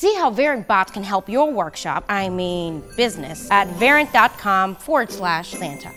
See how Verint bots can help your workshop, I mean business, at verint.com forward slash Santa.